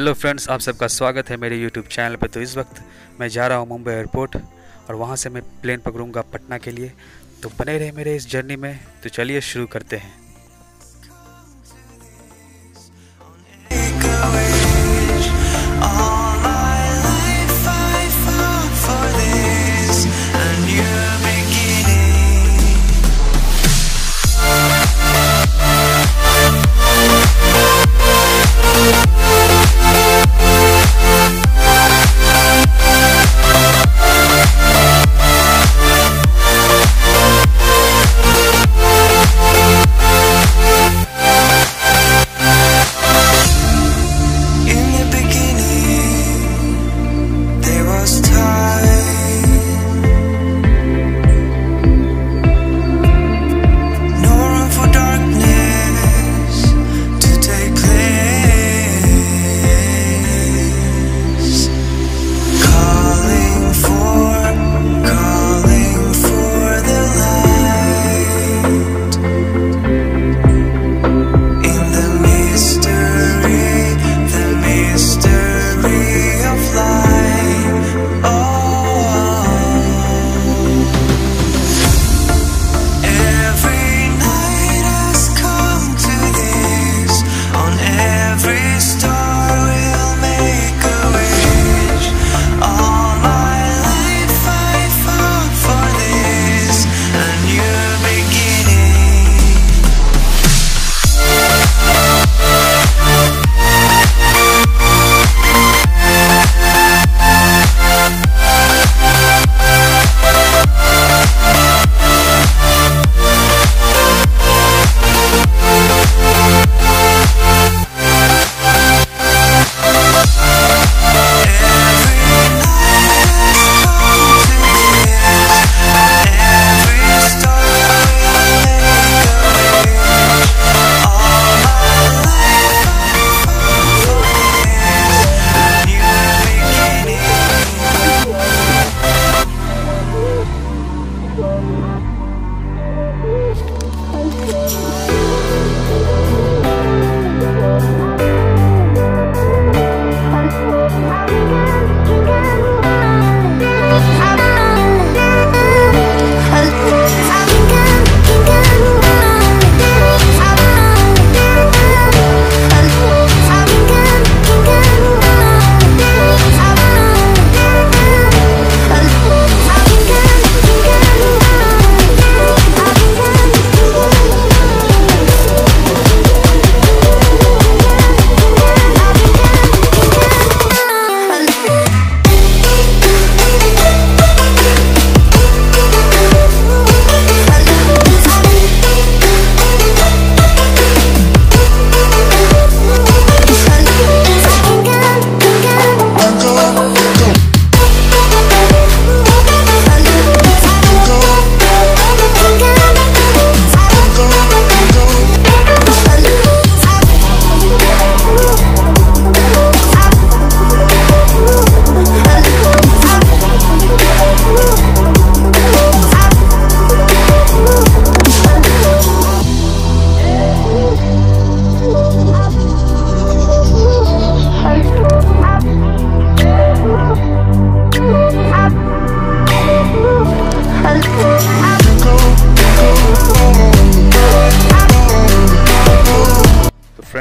Hello friends आप सबका स्वागत है मेरे यूट्यूब चैनल पर तो इस वक्त मैं जा रहा हूँ मुंबई एयरपोर्ट और वहाँ से मैं प्लेन पकड़ूँगा पटना के लिए। तो बने रहे मेरे इस जर्नी में। तो चलिए शुरू करते हैं।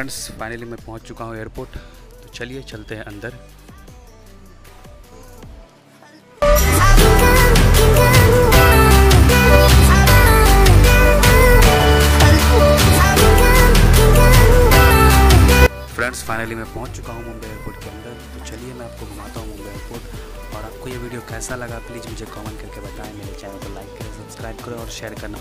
फ्रेंड्स फाइनली मैं पहुँच चुका हूँ एयरपोर्ट तो चलिए, चलते हैं अंदर. फ्रेंड्स फाइनली मैं पहुँच चुका हूँ मुंबई एयरपोर्ट के अंदर. तो चलिए, मैं आपको घुमाता हूँ मुंबई एयरपोर्ट और आपको ये वीडियो कैसा लगा प्लीज़ मुझे कमेंट करके बताएँ. मेरे चैनल को लाइक करें सब्सक्राइब करें और शेयर करना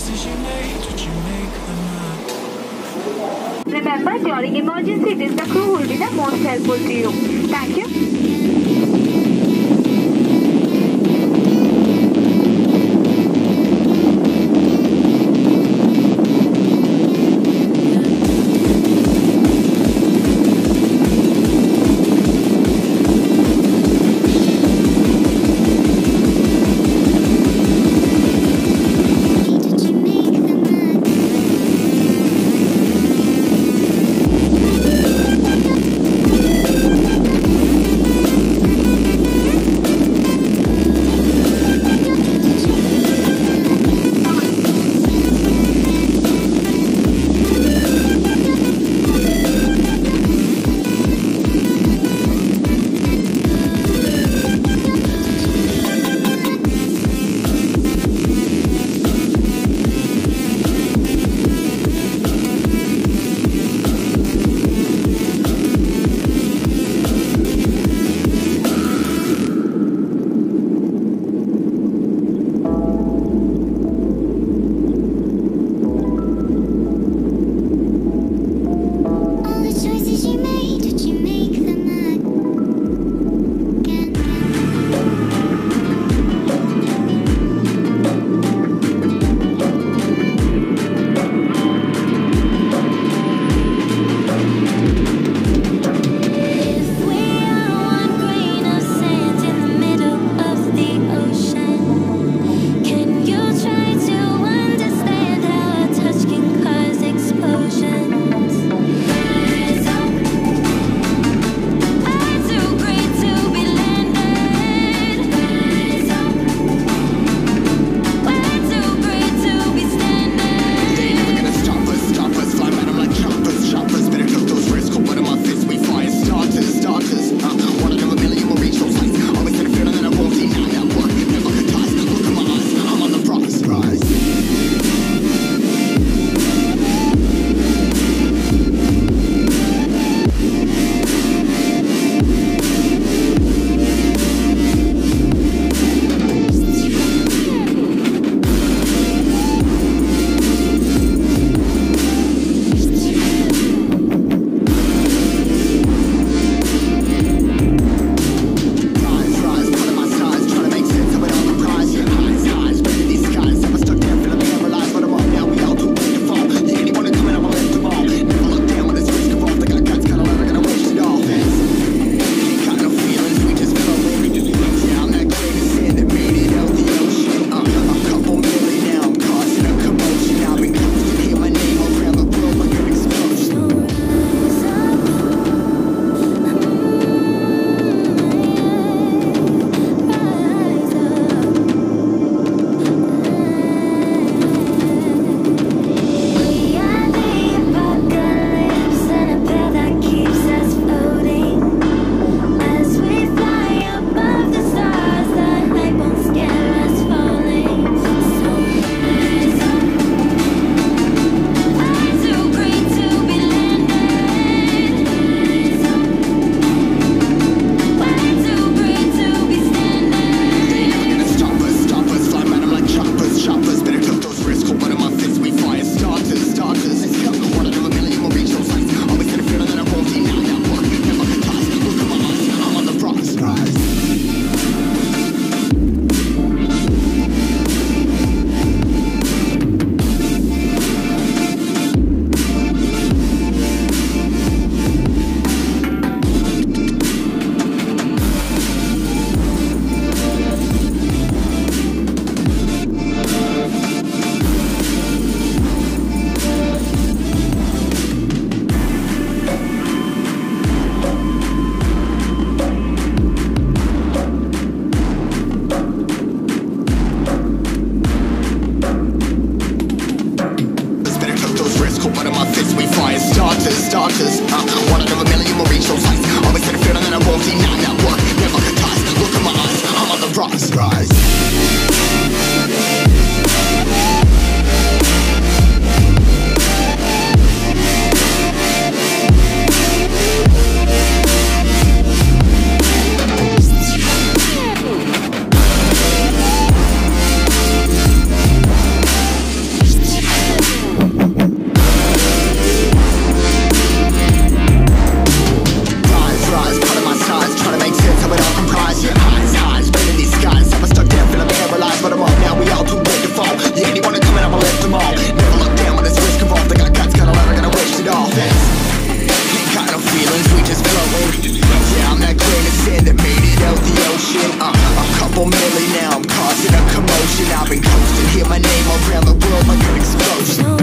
choices you did you make them? Remember, during emergency, this the crew will be the most helpful to you. Thank you. Around the world like an explosion.